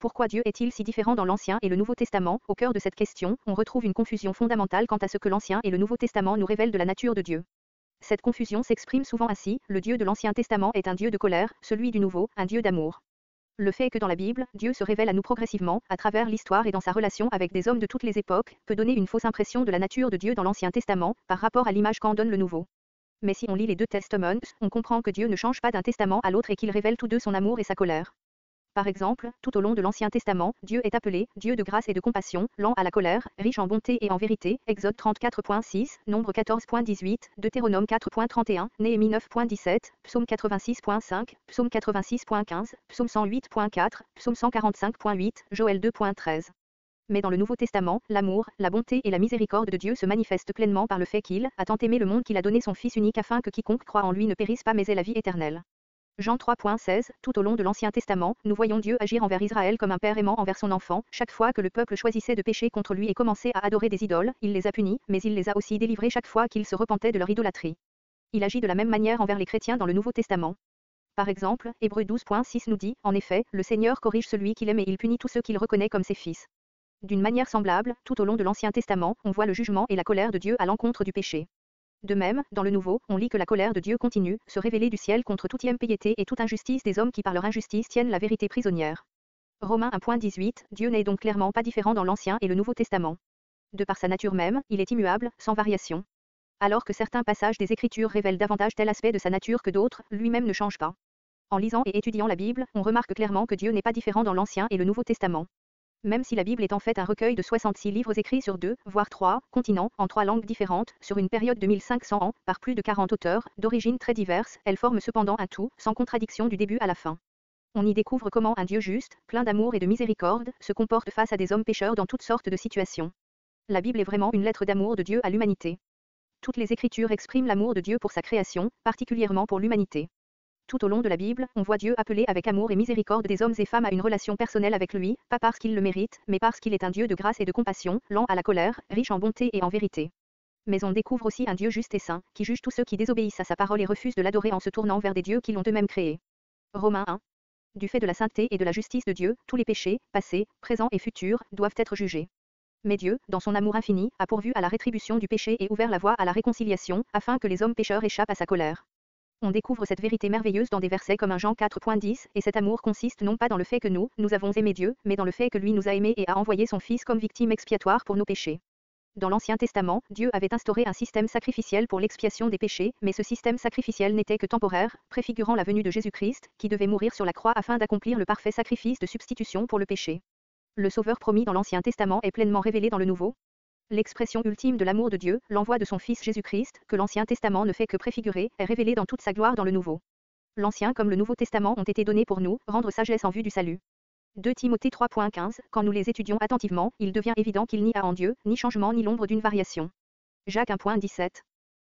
Pourquoi Dieu est-il si différent dans l'Ancien et le Nouveau Testament? Au cœur de cette question, on retrouve une confusion fondamentale quant à ce que l'Ancien et le Nouveau Testament nous révèlent de la nature de Dieu. Cette confusion s'exprime souvent ainsi, le Dieu de l'Ancien Testament est un Dieu de colère, celui du Nouveau, un Dieu d'amour. Le fait que dans la Bible, Dieu se révèle à nous progressivement, à travers l'histoire et dans sa relation avec des hommes de toutes les époques, peut donner une fausse impression de la nature de Dieu dans l'Ancien Testament, par rapport à l'image qu'en donne le Nouveau. Mais si on lit les deux testaments, on comprend que Dieu ne change pas d'un testament à l'autre et qu'il révèle tous deux son amour et sa colère. Par exemple, tout au long de l'Ancien Testament, Dieu est appelé Dieu de grâce et de compassion, lent à la colère, riche en bonté et en vérité, Exode 34.6, Nombre 14.18, Deutéronome 4.31, Néhémie 9.17, Psaume 86.5, Psaume 86.15, Psaume 108.4, Psaume 145.8, Joël 2.13. Mais dans le Nouveau Testament, l'amour, la bonté et la miséricorde de Dieu se manifestent pleinement par le fait qu'il a tant aimé le monde qu'il a donné son Fils unique afin que quiconque croit en lui ne périsse pas mais ait la vie éternelle. Jean 3.16, tout au long de l'Ancien Testament, nous voyons Dieu agir envers Israël comme un père aimant envers son enfant, chaque fois que le peuple choisissait de pécher contre lui et commençait à adorer des idoles, il les a punis, mais il les a aussi délivrés chaque fois qu'ils se repentaient de leur idolâtrie. Il agit de la même manière envers les chrétiens dans le Nouveau Testament. Par exemple, Hébreu 12.6 nous dit, en effet, le Seigneur corrige celui qu'il aime et il punit tous ceux qu'il reconnaît comme ses fils. D'une manière semblable, tout au long de l'Ancien Testament, on voit le jugement et la colère de Dieu à l'encontre du péché. De même, dans le Nouveau, on lit que la colère de Dieu continue, se révéler du ciel contre toute impiété et toute injustice des hommes qui par leur injustice tiennent la vérité prisonnière. Romains 1.18, Dieu n'est donc clairement pas différent dans l'Ancien et le Nouveau Testament. De par sa nature même, il est immuable, sans variation. Alors que certains passages des Écritures révèlent davantage tel aspect de sa nature que d'autres, lui-même ne change pas. En lisant et étudiant la Bible, on remarque clairement que Dieu n'est pas différent dans l'Ancien et le Nouveau Testament. Même si la Bible est en fait un recueil de 66 livres écrits sur deux, voire trois, continents, en trois langues différentes, sur une période de 1500 ans, par plus de 40 auteurs, d'origines très diverses, elle forme cependant un tout, sans contradiction du début à la fin. On y découvre comment un Dieu juste, plein d'amour et de miséricorde, se comporte face à des hommes pécheurs dans toutes sortes de situations. La Bible est vraiment une lettre d'amour de Dieu à l'humanité. Toutes les Écritures expriment l'amour de Dieu pour sa création, particulièrement pour l'humanité. Tout au long de la Bible, on voit Dieu appeler avec amour et miséricorde des hommes et femmes à une relation personnelle avec lui, pas parce qu'il le mérite, mais parce qu'il est un Dieu de grâce et de compassion, lent à la colère, riche en bonté et en vérité. Mais on découvre aussi un Dieu juste et saint, qui juge tous ceux qui désobéissent à sa parole et refusent de l'adorer en se tournant vers des dieux qui l'ont eux-mêmes créé. Romains 1. Du fait de la sainteté et de la justice de Dieu, tous les péchés, passés, présents et futurs, doivent être jugés. Mais Dieu, dans son amour infini, a pourvu à la rétribution du péché et ouvert la voie à la réconciliation, afin que les hommes pécheurs échappent à sa colère. On découvre cette vérité merveilleuse dans des versets comme un Jean 4.10, et cet amour consiste non pas dans le fait que nous, nous avons aimé Dieu, mais dans le fait que lui nous a aimés et a envoyé son Fils comme victime expiatoire pour nos péchés. Dans l'Ancien Testament, Dieu avait instauré un système sacrificiel pour l'expiation des péchés, mais ce système sacrificiel n'était que temporaire, préfigurant la venue de Jésus-Christ, qui devait mourir sur la croix afin d'accomplir le parfait sacrifice de substitution pour le péché. Le Sauveur promis dans l'Ancien Testament est pleinement révélé dans le Nouveau, L'expression ultime de l'amour de Dieu, l'envoi de son Fils Jésus-Christ, que l'Ancien Testament ne fait que préfigurer, est révélé dans toute sa gloire dans le Nouveau. L'Ancien comme le Nouveau Testament ont été donnés pour nous, rendre sagesse en vue du salut. 2 Timothée 3.15, quand nous les étudions attentivement, il devient évident qu'il n'y a en Dieu, ni changement ni l'ombre d'une variation. Jacques 1.17